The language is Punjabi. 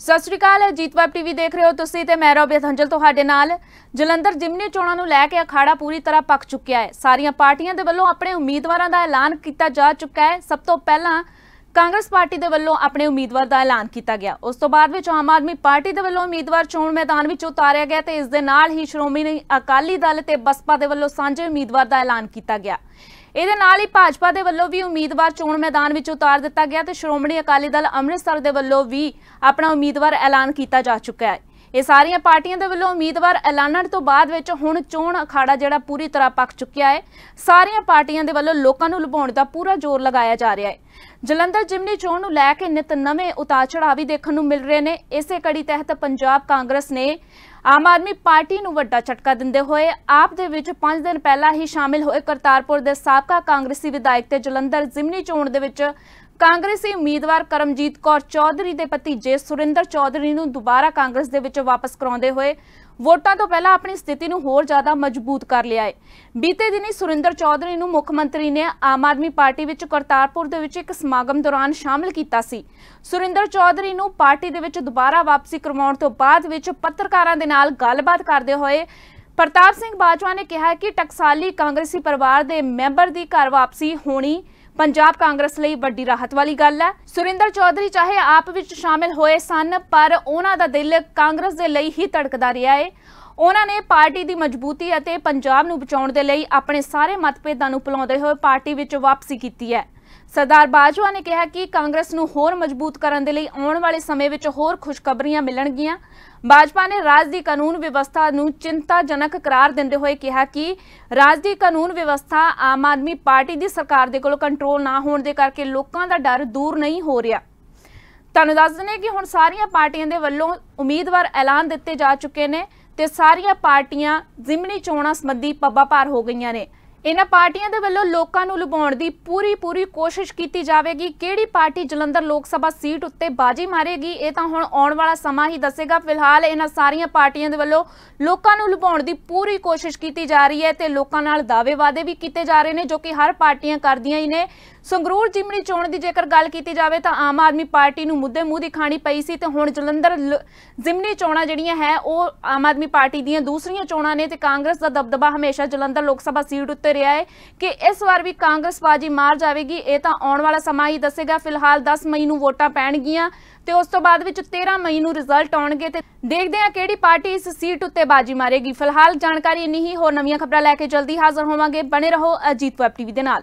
ਸਤਿ ਸ਼੍ਰੀ ਅਕਾਲ ਅਜੀਤ ਵੈਬ ਟੀਵੀ ਦੇਖ ਰਹੇ ਹੋ ਤੁਸੀਂ ਤੇ ਮੈਂ ਰੋਬਿਆ ਧੰਜਲ ਤੁਹਾਡੇ ਨਾਲ। ਜਲੰਧਰ ਜਿਮਨੀ ਚੋਣਾਂ ਨੂੰ ਲੈ ਕੇ ਅਖਾੜਾ ਪੂਰੀ ਤਰ੍ਹਾਂ ਪੱਕ ਚੁੱਕਿਆ ਹੈ। ਸਾਰੀਆਂ ਪਾਰਟੀਆਂ ਦੇ ਵੱਲੋਂ ਆਪਣੇ ਉਮੀਦਵਾਰਾਂ ਦਾ ਐਲਾਨ ਕੀਤਾ ਜਾ ਚੁੱਕਾ ਹੈ। ਸਭ ਤੋਂ ਪਹਿਲਾਂ ਕਾਂਗਰਸ ਪਾਰਟੀ ਦੇ ਵੱਲੋਂ ਆਪਣੇ ਉਮੀਦਵਾਰ ਦਾ ਐਲਾਨ ਕੀਤਾ ਗਿਆ। ਉਸ ਤੋਂ ਬਾਅਦ ਵਿੱਚ ਆਮ ਆਦਮੀ ਪਾਰਟੀ ਦੇ ਵੱਲੋਂ ਉਮੀਦਵਾਰ ਚੋਣ ਮੈਦਾਨ ਵਿੱਚ ਉਤਾਰਿਆ ਗਿਆ ਤੇ ਇਸ ਦੇ ਨਾਲ ਹੀ ਸ਼੍ਰੋਮਣੀ ਅਕਾਲੀ ਦਲ ਤੇ ਬਸਪਾ ਦੇ ਵੱਲੋਂ ਸਾਂਝੇ ਉਮੀਦਵਾਰ ਦਾ ਐਲਾਨ ਕੀਤਾ ਗਿਆ। ਇਹਦੇ ਨਾਲ ਹੀ ਭਾਜਪਾ ਦੇ ਵੱਲੋਂ ਵੀ ਉਮੀਦਵਾਰ ਚੋਣ ਮੈਦਾਨ ਵਿੱਚ ਉਤਾਰ ਦਿੱਤਾ ਗਿਆ ਤੇ ਸ਼੍ਰੋਮਣੀ ਅਕਾਲੀ ਦਲ ਅੰਮ੍ਰਿਤਸਰ ਦੇ ਵੱਲੋਂ ਵੀ ਆਪਣਾ ਉਮੀਦਵਾਰ ਐਲਾਨ ਕੀਤਾ ਜਾ ਚੁੱਕਾ ਹੈ। ਇਹ ਸਾਰੀਆਂ ਪਾਰਟੀਆਂ ਦੇ ਵੱਲੋਂ ਉਮੀਦਵਾਰ ਐਲਾਨਣ ਤੋਂ ਬਾਅਦ ਵਿੱਚ ਹੁਣ ਚੋਣ ਅਖਾੜਾ ਜਿਹੜਾ ਪੂਰੀ ਤਰ੍ਹਾਂ ਪੱਕ ਚੁੱਕਿਆ ਹੈ। ਸਾਰੀਆਂ ਪਾਰਟੀਆਂ ਦੇ ਵੱਲੋਂ ਲੋਕਾਂ ਨੂੰ ਲੁਭਾਉਣ ਦਾ ਪੂਰਾ ਜ਼ੋਰ ਲਗਾਇਆ ਜਾ ਰਿਹਾ ਹੈ। ਜਲੰਧਰ ਜਿਮਨੀ ਚੋਣ ਨੂੰ ਲੈ ਕੇ ਨਿਤ ਨਵੇਂ ਉਤਾਰ ਚੜਾਅ ਵੀ ਦੇਖਣ ਨੂੰ ਮਿਲ ਰਹੇ ਨੇ। ਇਸੇ ਕੜੀ ਤਹਿਤ ਪੰਜਾਬ ਕਾਂਗਰਸ ਨੇ ਆਮ ਆਦਮੀ ਪਾਰਟੀ ਨੂੰ ਵੱਡਾ ਝਟਕਾ ਦਿੰਦੇ ਹੋਏ ਆਪ ਦੇ ਵਿੱਚ 5 ਦਿਨ ਪਹਿਲਾਂ ਹੀ ਸ਼ਾਮਿਲ ਹੋਏ ਕਰਤਾਰਪੁਰ ਦੇ ਸਾਬਕਾ ਕਾਂਗਰਸੀ ਵਿਧਾਇਕ ਤੇ ਜਲੰਧਰ ਜ਼ਿਮਨੀ ਚੋਣ ਦੇ ਵਿੱਚ ਕਾਂਗਰਸੀ ਉਮੀਦਵਾਰ ਕਰਮਜੀਤ ਕੌਰ ਚੌਧਰੀ ਦੇ ਭਤੀਜੇ ਸੁਰਿੰਦਰ ਚੌਧਰੀ ਨੂੰ ਦੁਬਾਰਾ ਕਾਂਗਰਸ ਦੇ ਵਿੱਚ ਵਾਪਸ ਕਰਾਉਂਦੇ ਹੋਏ ਵੋਟਾਂ ਤੋਂ ਪਹਿਲਾਂ ਆਪਣੀ ਸਥਿਤੀ ਨੂੰ ਹੋਰ ਜ਼ਿਆਦਾ ਮਜ਼ਬੂਤ ਕਰ ਲਿਆ ਹੈ। ਬੀਤੇ ਦਿਨੀ ਸੁਰਿੰਦਰ ਚੌਧਰੀ ਨੂੰ ਮੁੱਖ ਮੰਤਰੀ ਨੇ ਆਮ ਆਦਮੀ ਪਾਰਟੀ ਵਿੱਚ ਕਰਤਾਰਪੁਰ ਦੇ ਵਿੱਚ ਇੱਕ ਸਮਾਗਮ ਦੌਰਾਨ ਸ਼ਾਮਲ ਕੀਤਾ ਸੀ। ਸੁਰਿੰਦਰ ਚੌਧਰੀ ਨੂੰ ਪਾਰਟੀ ਦੇ ਵਿੱਚ ਦੁਬਾਰਾ ਵਾਪਸੀ ਕਰਵਾਉਣ ਤੋਂ ਬਾਅਦ ਵਿੱਚ ਪੱਤਰਕਾਰਾਂ ਦੇ ਨਾਲ ਗੱਲਬਾਤ ਕਰਦੇ ਹੋਏ ਪ੍ਰਤਾਪ ਸਿੰਘ ਬਾਜਵਾ ਨੇ ਕਿਹਾ ਕਿ ਟਕਸਾਲੀ ਕਾਂਗਰਸੀ ਪਰਿਵਾਰ ਦੇ ਮੈਂਬਰ ਦੀ ਘਰ ਵਾਪਸੀ ਹੋਣੀ ਪੰਜਾਬ ਕਾਂਗਰਸ ਲਈ ਵੱਡੀ ਰਾਹਤ ਵਾਲੀ ਗੱਲ ਹੈ। ਸੁਰਿੰਦਰ ਚੌਧਰੀ ਚਾਹੇ ਆਪ ਵਿੱਚ ਸ਼ਾਮਿਲ ਹੋਏ ਸਨ, ਪਰ ਉਹਨਾਂ ਦਾ ਦਿਲ ਕਾਂਗਰਸ ਦੇ ਲਈ ਹੀ ਧੜਕਦਾ ਰਿਹਾ ਹੈ ਉਹਨਾਂ ਨੇ ਪਾਰਟੀ ਦੀ ਮਜ਼ਬੂਤੀ ਅਤੇ ਪੰਜਾਬ ਨੂੰ ਬਚਾਉਣ ਦੇ ਲਈ ਆਪਣੇ ਸਾਰੇ ਮਤਭੇਦਾਂ ਨੂੰ ਭੁਲਾਉਂਦੇ ਹੋਏ ਪਾਰਟੀ ਵਿੱਚ ਵਾਪਸੀ ਕੀਤੀ ਹੈ। ਸਰਦਾਰ ਬਾਜਵਾ ਨੇ ਕਿਹਾ ਕਿ ਕਾਂਗਰਸ ਨੂੰ ਹੋਰ ਮਜ਼ਬੂਤ ਕਰਨ ਦੇ ਲਈ ਆਉਣ ਵਾਲੇ ਸਮੇਂ ਵਿੱਚ ਹੋਰ ਖੁਸ਼ਖਬਰੀਆਂ ਮਿਲਣਗੀਆਂ। ਬਾਜਪਾ ਨੇ ਰਾਜ ਦੀ ਕਾਨੂੰਨ ਵਿਵਸਥਾ ਨੂੰ ਚਿੰਤਾਜਨਕ ਕਰਾਰ ਦਿੰਦੇ ਹੋਏ ਕਿਹਾ ਕਿ ਰਾਜ ਦੀ ਕਾਨੂੰਨ ਵਿਵਸਥਾ ਆਮ ਆਦਮੀ ਪਾਰਟੀ ਦੀ ਸਰਕਾਰ ਦੇ ਕੋਲ ਕੰਟਰੋਲ ਨਾ ਹੋਣ ਦੇ ਕਰਕੇ ਲੋਕਾਂ ਦਾ ਡਰ ਦੂਰ ਨਹੀਂ ਹੋ ਰਿਹਾ। ਤੁਹਾਨੂੰ ਦੱਸ ਦਿੰਦੇ ਕਿ ਹੁਣ ਸਾਰੀਆਂ ਪਾਰਟੀਆਂ ਦੇ ਵੱਲੋਂ ਉਮੀਦਵਾਰ ਐਲਾਨ ਦਿੱਤੇ ਜਾ ਚੁੱਕੇ ਨੇ ਤੇ ਸਾਰੀਆਂ ਪਾਰਟੀਆਂ ਜ਼ਿਮਨੀ ਚੋਣਾਂ ਸੰਬੰਧੀ ਪੱਬਾਂ ਭਾਰ ਹੋ ਗਈਆਂ ਨੇ। ਇਹਨਾਂ ਪਾਰਟੀਆਂ ਦੇ ਵੱਲੋਂ ਲੋਕਾਂ ਨੂੰ ਲੁਭਾਉਣ ਦੀ ਪੂਰੀ ਪੂਰੀ ਕੋਸ਼ਿਸ਼ ਕੀਤੀ ਜਾਵੇਗੀ। ਕਿਹੜੀ ਪਾਰਟੀ ਜਲੰਧਰ ਲੋਕ ਸਭਾ ਸੀਟ ਉੱਤੇ ਬਾਜੀ ਮਾਰੇਗੀ, ਇਹ ਤਾਂ ਹੁਣ ਆਉਣ ਵਾਲਾ ਸਮਾਂ ਹੀ ਦੱਸੇਗਾ। ਫਿਲਹਾਲ ਇਹਨਾਂ ਸਾਰੀਆਂ ਪਾਰਟੀਆਂ ਦੇ ਵੱਲੋਂ ਲੋਕਾਂ ਨੂੰ ਲੁਭਾਉਣ ਦੀ ਪੂਰੀ ਕੋਸ਼ਿਸ਼ ਕੀਤੀ ਜਾ ਰਹੀ ਹੈ ਤੇ ਲੋਕਾਂ ਨਾਲ ਦਾਅਵੇ ਵਾਅਦੇ ਵੀ ਕੀਤੇ ਜਾ ਰਹੇ ਨੇ, ਜੋ ਕਿ ਹਰ ਪਾਰਟੀਆਂ ਕਰਦੀਆਂ ਹੀ ਨੇ। ਸੰਗਰੂਰ ਜਿਮਣੀ ਚੋਣ ਦੀ ਜੇਕਰ ਗੱਲ ਕੀਤੀ ਜਾਵੇ ਤਾਂ ਆਮ ਆਦਮੀ ਪਾਰਟੀ ਨੂੰ ਮੁੱਦੇ ਮੂੰਹ ਦੀ ਪਈ ਸੀ ਤੇ ਹੁਣ ਜਲੰਧਰ ਜਿਮਣੀ ਚੋਣਾਂ ਜਿਹੜੀਆਂ ਹੈ, ਉਹ ਆਮ ਆਦਮੀ ਪਾਰਟੀ ਦੀਆਂ ਦੂਸਰੀਆਂ ਚੋਣਾਂ ਨੇ ਤੇ ਕਾਂਗਰਸ ਦਾ ਦਬਦਬਾ ਹਮੇਸ਼ਾ ਜਲੰਧਰ ਲੋਕ ਸਭਾ ਸੀਟ ਉੱਤੇ ਰਿਹਾ ਹੈ ਕਿ ਇਸ ਵਾਰ ਵੀ ਕਾਂਗਰਸ ਬਾਜੀ ਮਾਰ ਜਾਵੇਗੀ। ਇਹ ਤਾਂ ਆਉਣ ਵਾਲਾ ਸਮਾਂ ਹੀ ਦੱਸੇਗਾ। ਫਿਲਹਾਲ 10 ਮਈ ਨੂੰ ਵੋਟਾਂ ਪੈਣਗੀਆਂ ਤੇ ਉਸ ਤੋਂ ਬਾਅਦ ਵਿੱਚ 13 ਮਈ ਨੂੰ ਰਿਜ਼ਲਟ ਆਉਣਗੇ ਤੇ ਦੇਖਦੇ ਹਾਂ ਕਿਹੜੀ ਪਾਰਟੀ ਇਸ ਸੀਟ ਉੱਤੇ ਬਾਜੀ ਮਾਰੇਗੀ। ਫਿਲਹਾਲ ਜਾਣਕਾਰੀ ਇੰਨੀ ਹੀ। ਹੋਰ ਨਵੀਆਂ ਖਬਰਾਂ ਲੈ ਕੇ ਜਲਦੀ ਹਾਜ਼ਰ ਹੋਵਾਂਗੇ। ਬਣੇ ਰਹੋ ਅਜੀਤ ਵੈਬ ਟੀਵੀ ਦੇ ਨਾਲ।